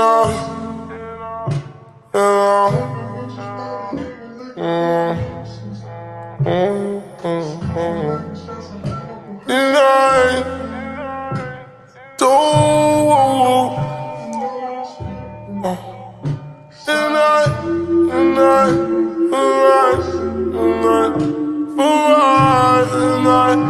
know, you know. Mm, mm, mm, and I don't. And I, and I, and I, and I, and I, and I.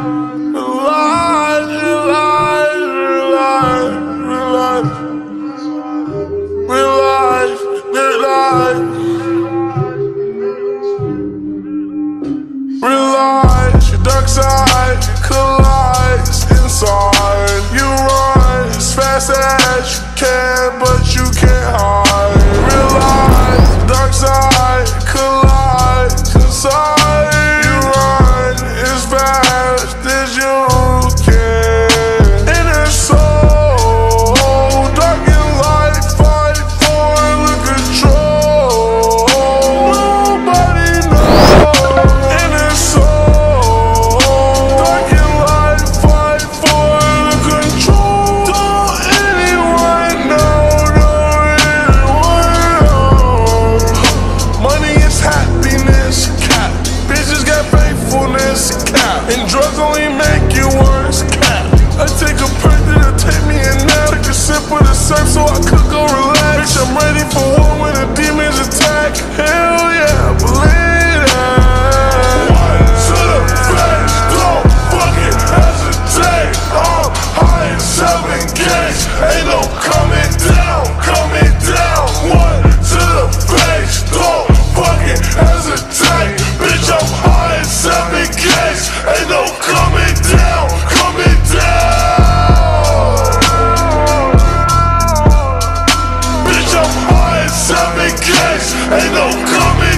Realize your dark side collides inside. You run as fast as you can, but ain't no coming.